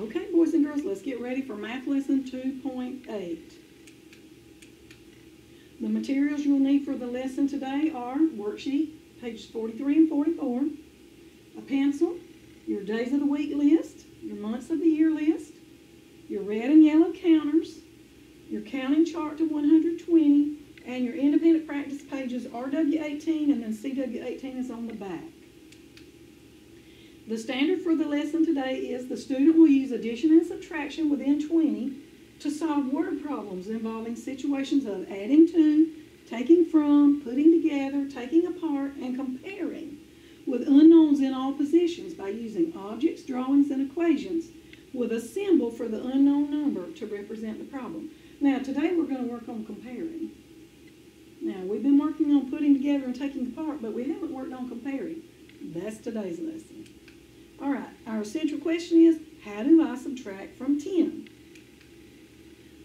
Okay, boys and girls, let's get ready for math lesson 2.8. The materials you'll need for the lesson today are worksheet, pages 43 and 44, a pencil, your days of the week list, your months of the year list, your red and yellow counters, your counting chart to 120, and your independent practice pages RW18 and then CW18 is on the back. The standard for the lesson today is the student will use addition and subtraction within 20 to solve word problems involving situations of adding to, taking from, putting together, taking apart, and comparing with unknowns in all positions by using objects, drawings, and equations with a symbol for the unknown number to represent the problem. Now, today we're going to work on comparing. Now, we've been working on putting together and taking apart, but we haven't worked on comparing. That's today's lesson. All right, our central question is, how do I subtract from 10?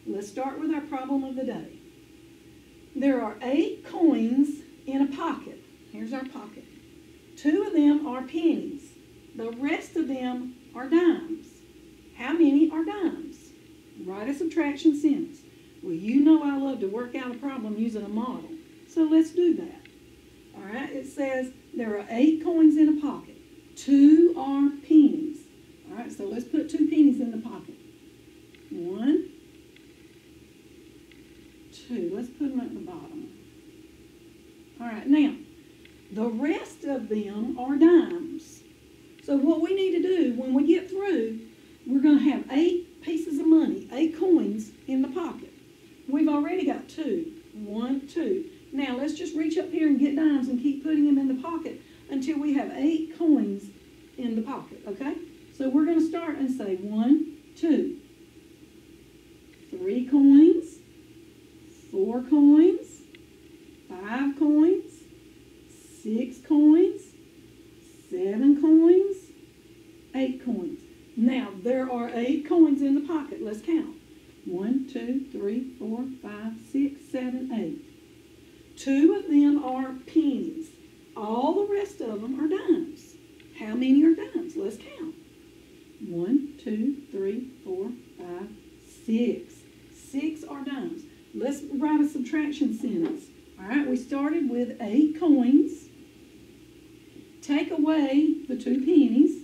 Let's start with our problem of the day. There are eight coins in a pocket. Here's our pocket. Two of them are pennies. The rest of them are dimes. How many are dimes? Write a subtraction sentence. Well, you know I love to work out a problem using a model. So let's do that. All right, it says there are eight coins in a pocket. Two are pennies. All right, so let's put two pennies in the pocket. One, two. Let's put them at the bottom. All right, now, the rest of them are dimes. So what we need to do when we get through, we're going to have eight pieces of money, eight coins in the pocket. We've already got two. One, two. Now let's just reach up here and get dimes and keep putting them in the pocket until we have eight coins in the pocket, okay? So we're going to start and say one, two, three coins, four coins, five coins, six coins, seven coins, eight coins. Now, there are eight coins in the pocket. Let's count. One, two, three, four, five, six, seven, eight. Two of them are pennies. All the rest of them are dimes. How many are dimes? Let's count. One, two, three, four, five, six. Six are dimes. Let's write a subtraction sentence. All right, we started with eight coins. Take away the two pennies.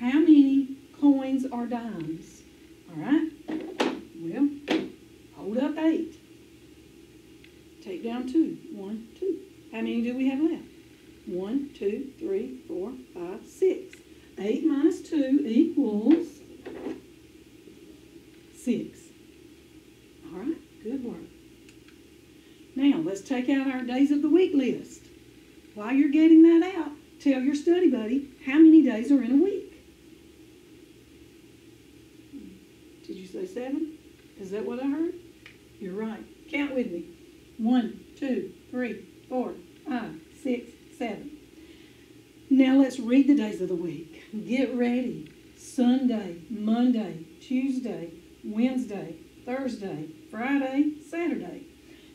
How many coins are dimes? All right, well, hold up eight. Take down two. One, two. How many do we have left? One, two, three, four, five, six. Eight minus two equals six. All right, good work. Now, let's take out our days of the week list. While you're getting that out, tell your study buddy how many days are in a week. Did you say seven? Is that what I heard? You're right. Count with me. One, two, three, four, five, six, seven. Now let's read the days of the week. Get ready. Sunday, Monday, Tuesday, Wednesday, Thursday, Friday, Saturday.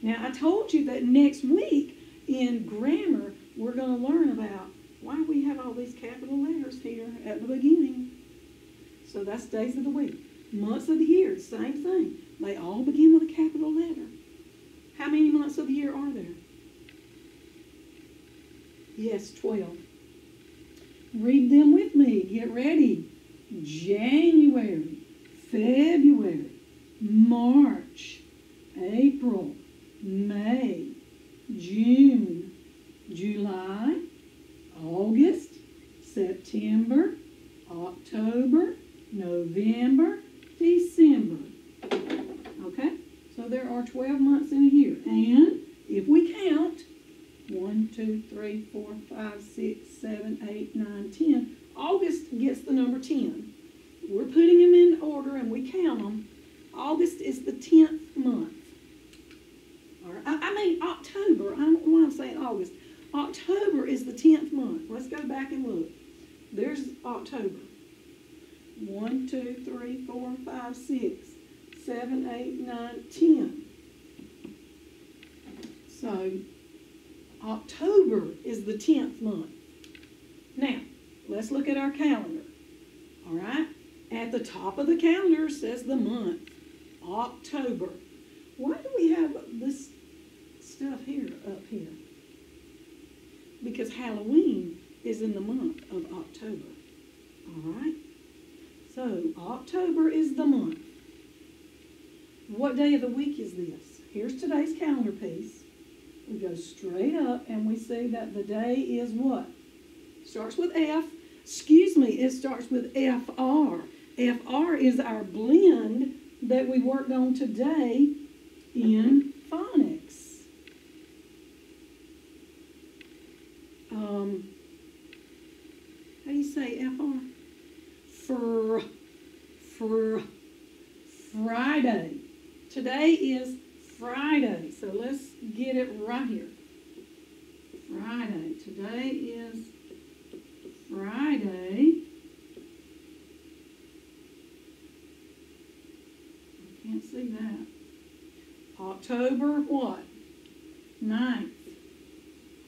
Now I told you that next week in grammar we're going to learn about why we have all these capital letters here at the beginning. So that's days of the week. Months of the year, same thing. They all begin with a capital letter. How many months of the year are there? Yes, 12. Read them with me. Get ready. January, February, March, April, May, June, July, August, September, October, November, December. Okay? So there are 12 months in a year. And if we count 1, 2, 3, 4, 5, 6, 7, 8, 9, 10, August gets the number 10. We're putting them in order and we count them. August is the 10th month. Right. I, I mean October. I don't know why I'm saying August. October is the 10th month. Let's go back and look. There's October. 1, 2, 3, 4, 5, 6, 7, 8, 9, 10. So October is the 10th month. Now, let's look at our calendar. All right? At the top of the calendar says the month, October. Why do we have this stuff here, up here? Because Halloween is in the month of October. All right? So, October is the month. What day of the week is this? Here's today's calendar piece. We go straight up and we see that the day is what? Starts with F. Excuse me, it starts with FR. FR is our blend that we worked on today in phonics. Um, how do you say FR? For, for Friday. Today is Friday, so let's get it right here. Friday. Today is Friday. I can't see that. October what? 9th.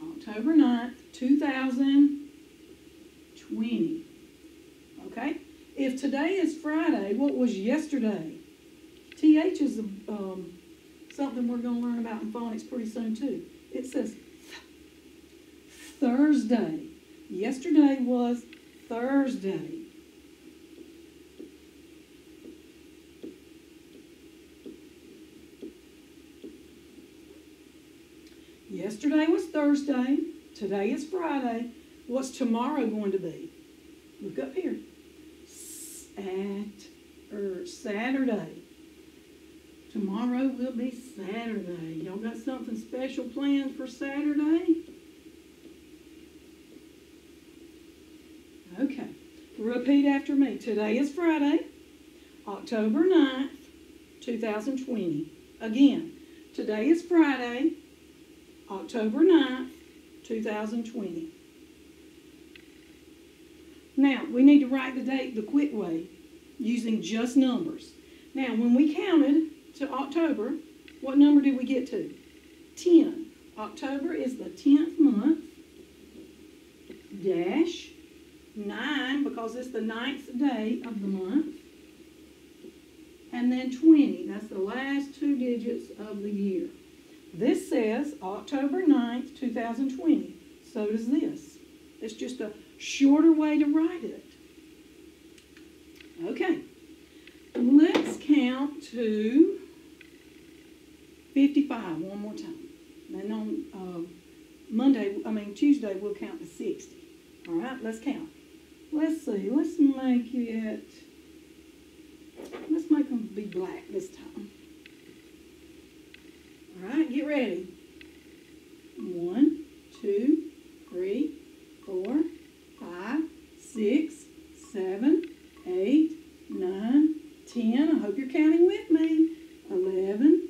October 9th, 2020. Okay? If today is Friday, what was yesterday? TH is um, something we're going to learn about in phonics pretty soon, too. It says Thursday. Yesterday was Thursday. Yesterday was Thursday. Today is Friday. What's tomorrow going to be? Look up here. Sat or er, Saturday. Tomorrow will be Saturday. Y'all got something special planned for Saturday? Okay. Repeat after me. Today is Friday, October 9th, 2020. Again, today is Friday, October 9th, 2020. Now, we need to write the date the quick way using just numbers. Now, when we counted to October, what number did we get to? 10. October is the 10th month, dash, 9 because it's the ninth day of the month, and then 20. That's the last two digits of the year. This says October 9th, 2020. So does this. It's just a shorter way to write it. Okay. Let's count to 55 one more time. And on uh, Monday, I mean Tuesday, we'll count to 60. All right, let's count. Let's see, let's make it, let's make them be black this time. All right, get ready. One, two, three, four, five, six, seven, eight, nine, ten. I hope you're counting with me. Eleven,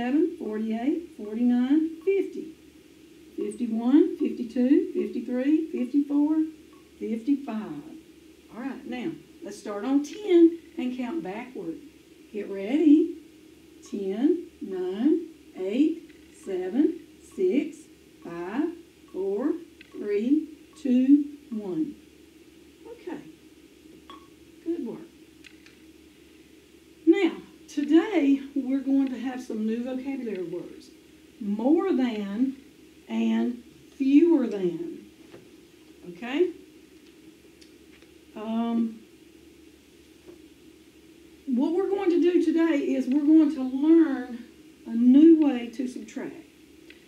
47, 48, 49, 50. 51, 52, 53, 54, 55. All right, now let's start on 10 and count backward. Get ready. 10, 9, 8, 7, 6, 5, 4, 3, 2, 1. Okay. Good work. Now, today we're going to have some new vocabulary words. More than and fewer than. Okay? Um, what we're going to do today is we're going to learn a new way to subtract.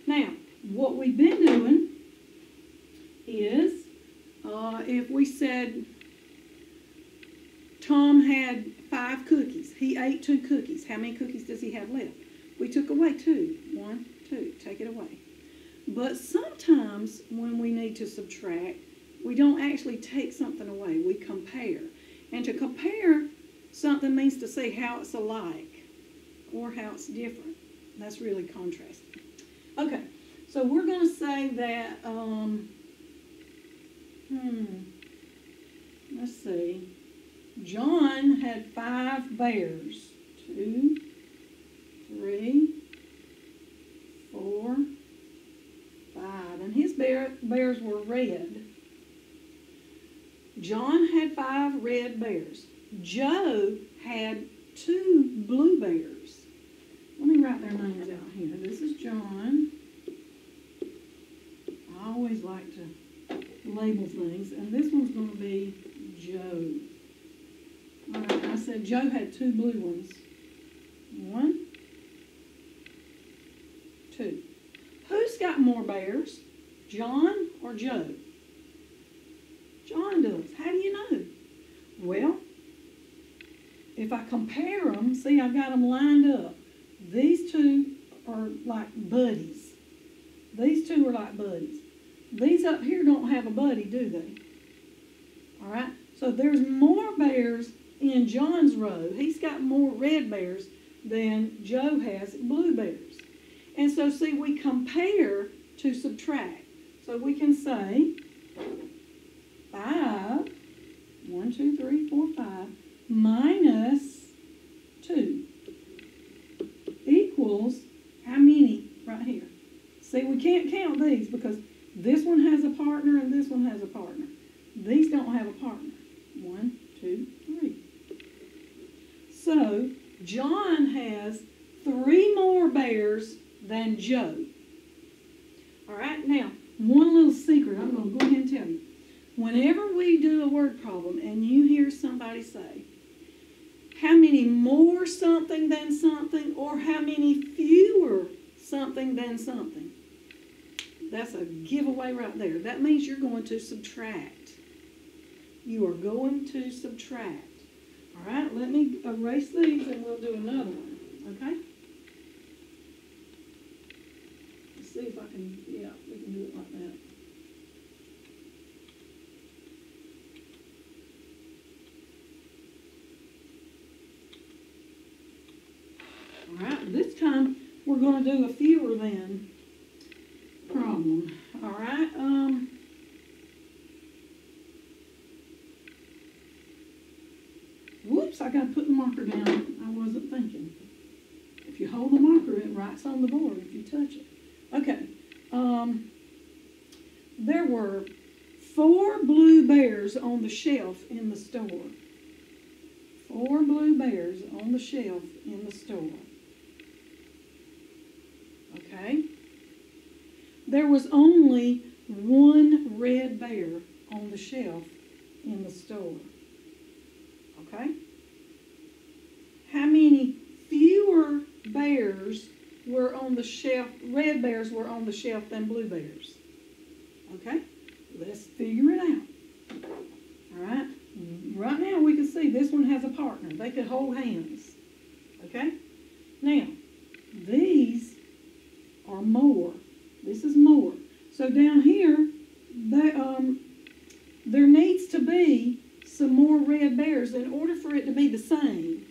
Now, what we've been doing is uh, if we said Tom had five cookies, he ate two cookies. How many cookies does he have left? We took away two. One, two. Take it away. But sometimes when we need to subtract, We don't actually take something away, we compare. And to compare something means to see how it's alike or how it's different. That's really contrasting. Okay, so we're going to say that, um, hmm, let's see. John had five bears. Two, three, four, five. And his bear, bears were red. John had five red bears. Joe had two blue bears. Let me write their names out here. This is John. I always like to label things. And this one's going to be Joe. I said Joe had two blue ones. One, two. Who's got more bears, John or Joe? John does. How do you know? Well, if I compare them, see, I've got them lined up. These two are like buddies. These two are like buddies. These up here don't have a buddy, do they? All right? So there's more bears in John's row. He's got more red bears than Joe has blue bears. And so, see, we compare to subtract. So we can say 5, 1, 2, 3, 4, 5, minus 2 equals how many right here? See, we can't count these because this one has a partner and this one has a partner. These don't have a partner. One, two. So, John has three more bears than Joe. All right, now, one little secret I'm going to go ahead and tell you. Whenever we do a word problem and you hear somebody say, how many more something than something, or how many fewer something than something, that's a giveaway right there. That means you're going to subtract. You are going to subtract. All right, let me erase these and we'll do another one. Okay? Let's see if I can, yeah, we can do it like that. All right, this time we're going to do a fewer than problem. All right, um, whoops, I got to put the marker down. I wasn't thinking. If you hold the marker, it writes on the board if you touch it. Okay, um, there were four blue bears on the shelf in the store. Four blue bears on the shelf in the store. Okay? There was only one red bear on the shelf in the store. Okay? How many fewer bears were on the shelf, red bears were on the shelf than blue bears? Okay? Let's figure it out. All right? Right now we can see this one has a partner. They could hold hands. Okay? Now, these are more. This is more. So down here, they, um, there needs to be some more in order for it to be the same.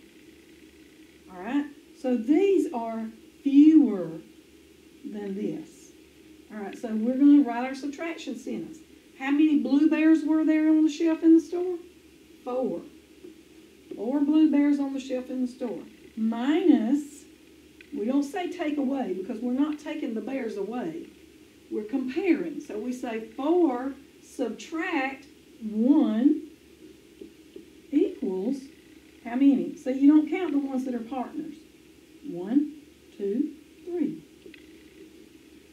All right? So these are fewer than this. All right, so we're going to write our subtraction sentence. How many blue bears were there on the shelf in the store? Four. Four blue bears on the shelf in the store. Minus, we don't say take away because we're not taking the bears away. We're comparing. So we say 4 subtract 1 equals how many? So you don't count the ones that are partners. One, two, three.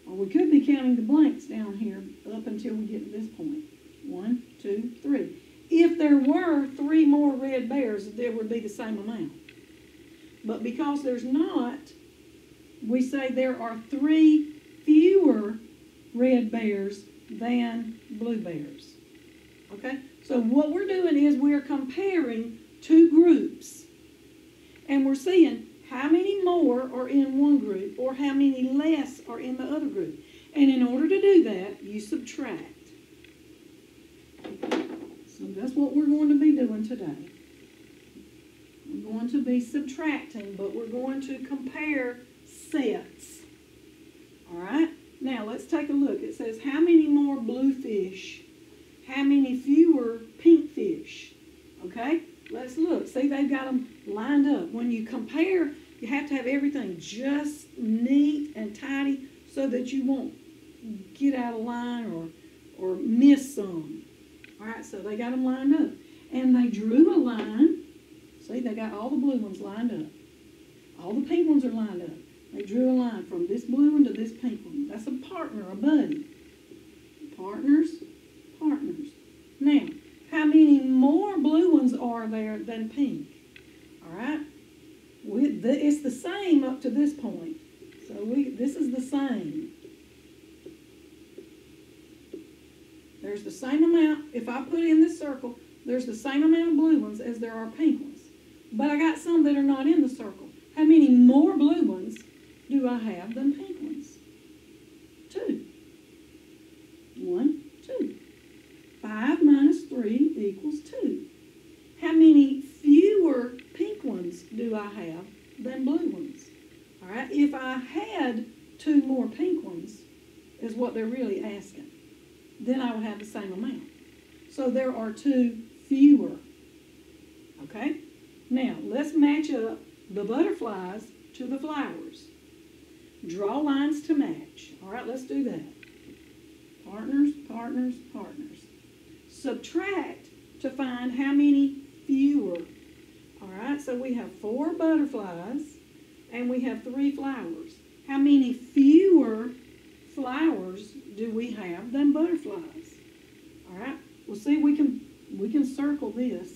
Or we could be counting the blanks down here up until we get to this point. One, two, three. If there were three more red bears, there would be the same amount. But because there's not, we say there are three fewer red bears than blue bears. Okay? So what we're doing is we're comparing two groups. And we're seeing how many more are in one group or how many less are in the other group. And in order to do that, you subtract. So that's what we're going to be doing today. We're going to be subtracting, but we're going to compare sets. All right? Now let's take a look. It says how many more blue fish, how many fewer pink fish. Okay? Let's look. See, they've got them lined up. When you compare, you have to have everything just neat and tidy so that you won't get out of line or, or miss some. All right, so they got them lined up. And they drew a line. See, they got all the blue ones lined up. All the pink ones are lined up. They drew a line from this blue one to this pink one. That's a partner, a buddy. Partners, partners. Now, how many more blue ones are there than pink? All right? It's the same up to this point. So we, this is the same. There's the same amount, if I put in this circle, there's the same amount of blue ones as there are pink ones. But I got some that are not in the circle. How many more blue ones do I have than pink ones? Two. One, two. Five minus three equals two. How many fewer pink ones do I have than blue ones? All right, if I had two more pink ones, is what they're really asking, then I would have the same amount. So there are two fewer. Okay? Now, let's match up the butterflies to the flowers. Draw lines to match. All right, let's do that. Partners, partners, partners. Subtract to find how many fewer. All right, so we have four butterflies and we have three flowers. How many fewer flowers do we have than butterflies? All right, well, see, we can we can circle this.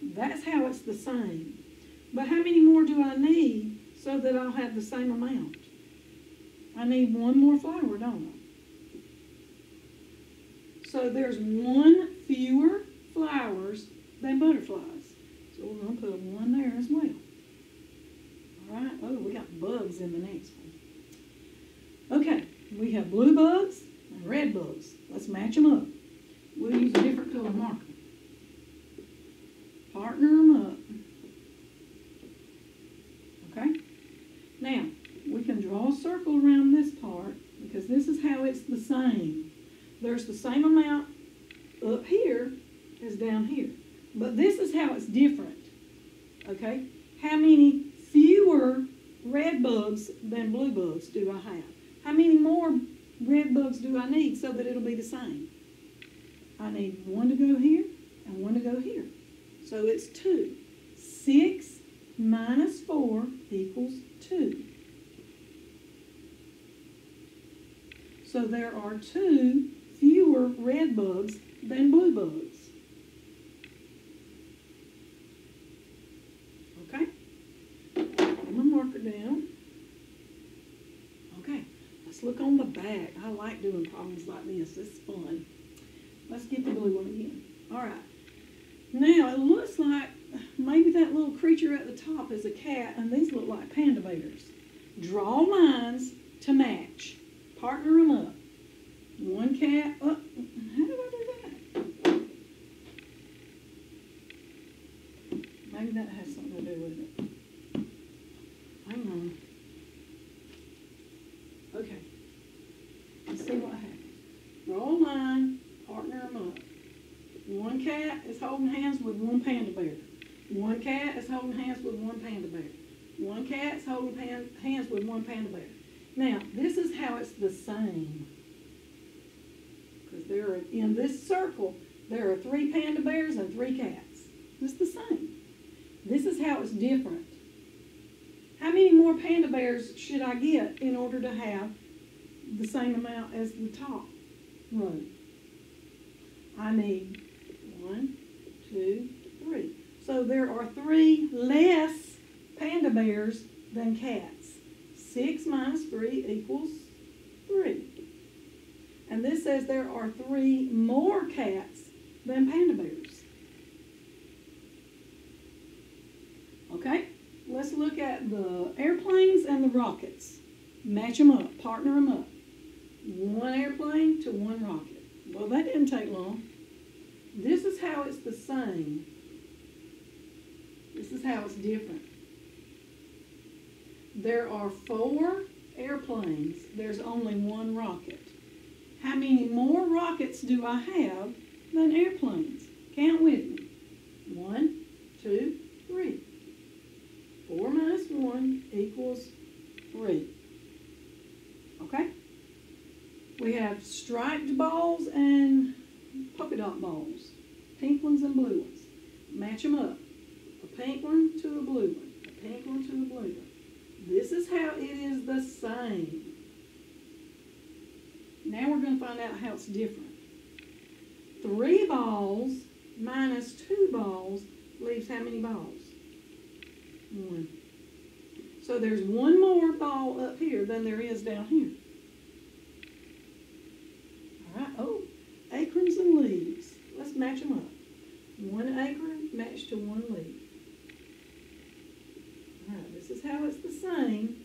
That's how it's the same. But how many more do I need so that I'll have the same amount? I need one more flower, don't I? So there's one fewer flowers than butterflies. So we're going to put one there as well. Right. Oh, we got bugs in the next one. Okay. We have blue bugs and red bugs. Let's match them up. We'll use a different color marker. Partner them up. Okay? Now, we can draw a circle around this part because this is how it's the same. There's the same amount up here as down here. But this is how it's different. Okay? How many red bugs than blue bugs do I have? How many more red bugs do I need so that it'll be the same? I need one to go here and one to go here. So it's two. Six minus four equals two. So there are two fewer red bugs than blue bugs. Okay? Put my marker down. Okay, look on the back. I like doing problems like this. It's fun. Let's get the blue one again. All right. Now, it looks like maybe that little creature at the top is a cat, and these look like panda bears. Draw lines to match. Partner them up. One cat. Oh, how do I do that? Maybe that has something to do with it. Hang on. Okay. Let's see what happens. Draw a line, partner them up. Cat is holding hands with one panda bear. One cat is holding hands with one panda bear. One cat's holding pan, hands with one panda bear. Now, this is how it's the same. Because there are, in this circle, there are three panda bears and three cats. It's the same. This is how it's different. How many more panda bears should I get in order to have the same amount as the top row? I need two, three. So there are three less panda bears than cats. Six minus three equals three. And this says there are three more cats than panda bears. Okay, let's look at the airplanes and the rockets. Match them up, partner them up. One airplane to one rocket. Well, that didn't take long. This is how it's the same. This is how it's different. There are four airplanes. There's only one rocket. How many more rockets do I have than airplanes? Count with me. One, two, three. Four minus one equals three. Okay? We have striped balls and balls. Pink ones and blue ones. Match them up. A pink one to a blue one. A pink one to a blue one. This is how it is the same. Now we're going to find out how it's different. Three balls minus two balls leaves how many balls? One. So there's one more ball up here than there is down here. All right. Oh, acorns and leaves. Match them up. One acorn matched to one leaf. All right. This is how it's the same.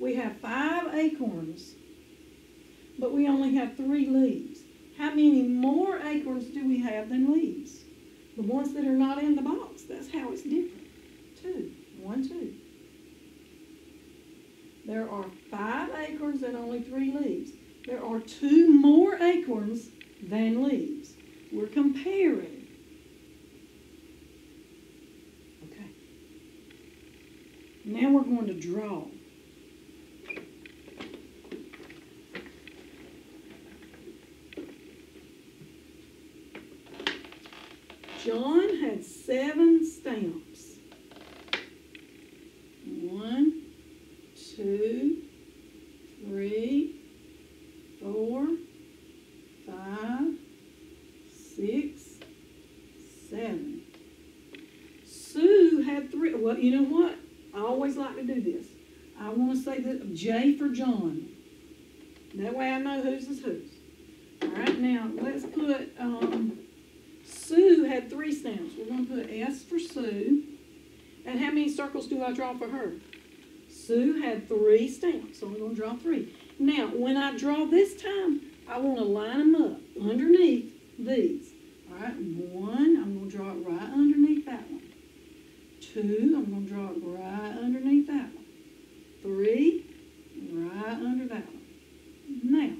We have five acorns, but we only have three leaves. How many more acorns do we have than leaves? The ones that are not in the box. That's how it's different. Two. One, two. There are five acorns and only three leaves. There are two more acorns than leaves. We're comparing. Okay. Now we're going to draw. John had seven stamps. One, two, three, four, five, six, seven. Sue had three. Well, you know what? I always like to do this. I want to say that J for John. That way I know whose is whose. All right, now let's put. Um, Sue had three stamps. We're going to put S for Sue. And how many circles do I draw for her? Sue had three stamps, so I'm going to draw three. Now, when I draw this time, I want to line them up underneath these. All right, one, I'm going to draw it right underneath that. Two, I'm going to draw it right underneath that one. Three, right under that one. Now,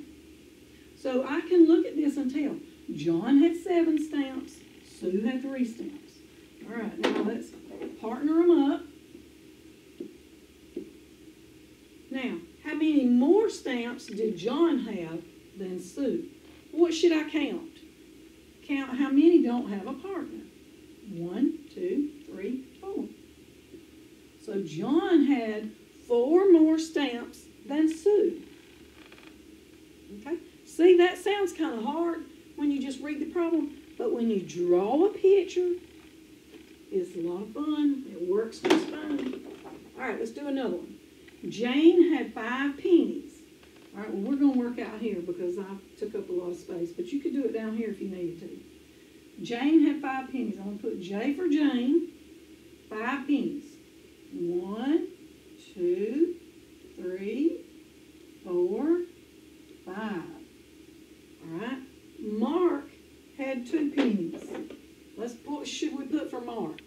so I can look at this and tell John had seven stamps, Sue had three stamps. All right, now let's partner them up. Now, how many more stamps did John have than Sue? What should I count? Count how many don't have a partner. One, two. So John had four more stamps than Sue. Okay? See, that sounds kind of hard when you just read the problem, but when you draw a picture, it's a lot of fun. It works just fine. All right, let's do another one. Jane had five pennies. All right, well, we're going to work out here because I took up a lot of space, but you could do it down here if you needed to. Jane had five pennies. I'm going to put J for Jane, five pennies. One, two, three, four, five. All right. Mark had two pennies. Let's put, what should we put for Mark?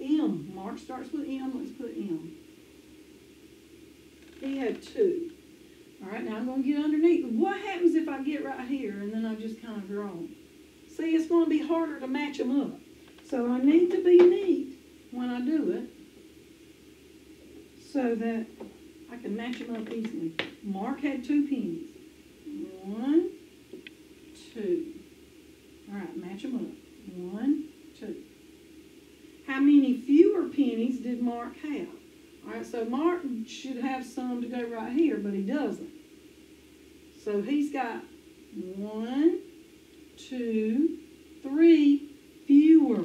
M. Mark starts with M. Let's put M. He had two. All right, now I'm going to get underneath. What happens if I get right here and then I just kind of draw? See, it's going to be harder to match them up. So I need to be neat when I do it so that I can match them up easily. Mark had two pennies. One, two. All right, match them up. One, two. How many fewer pennies did Mark have? All right, so Mark should have some to go right here, but he doesn't. So he's got one, two, three fewer.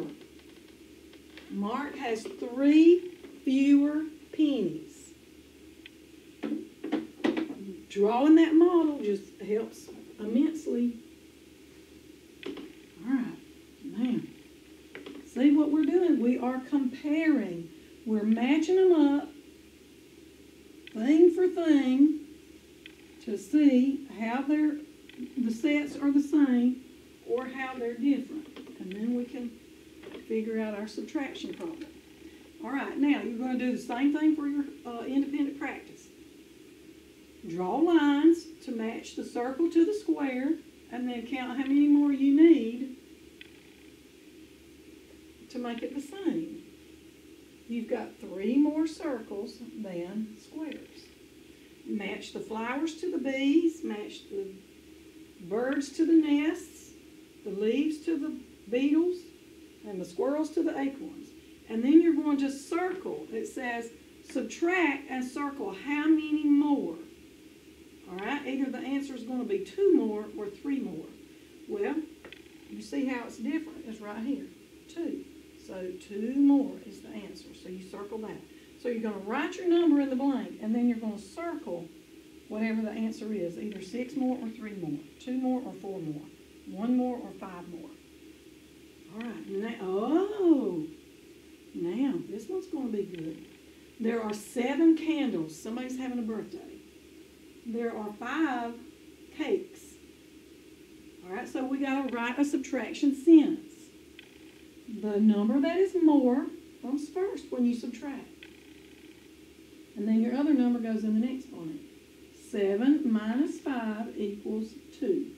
Mark has three fewer pennies. Drawing that model just helps immensely. All right, now, see what we're doing? We are comparing. We're matching them up, thing for thing, to see how they're the sets are the same or how they're different. And then we can figure out our subtraction problem. All right, now you're going to do the same thing for your uh, independent practice. Draw lines to match the circle to the square and then count how many more you need to make it the same. You've got three more circles than squares. Match the flowers to the bees, match the birds to the nests, the leaves to the beetles, and the squirrels to the acorns. And then you're going to circle. It says subtract and circle how many more. All right, either the answer is going to be two more or three more. Well, you see how it's different. It's right here, two. So two more is the answer. So you circle that. So you're going to write your number in the blank, and then you're going to circle whatever the answer is, either six more or three more, two more or four more, one more or five more. All right, now, oh, now this one's going to be good. There are seven candles. Somebody's having a birthday. There are five cakes. All right, so we got to write a subtraction sentence. The number that is more comes first when you subtract. And then your other number goes in the next blank. 7 minus 5 equals 2.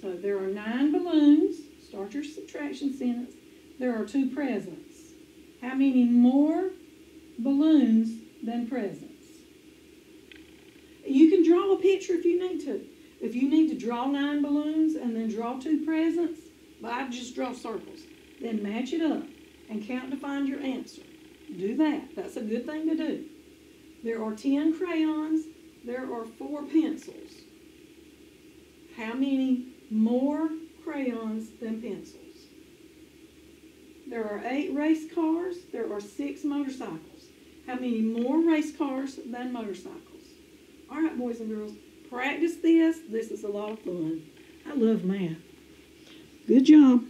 So there are nine balloons. Start your subtraction sentence. There are two presents. How many more balloons than presents? You can draw a picture if you need to. If you need to draw nine balloons and then draw two presents, but I just draw circles. Then match it up and count to find your answer. Do that. That's a good thing to do. There are 10 crayons. There are four pencils. How many more crayons than pencils? There are eight race cars. There are six motorcycles. How many more race cars than motorcycles? All right, boys and girls, practice this. This is a lot of fun. I love math. Good job.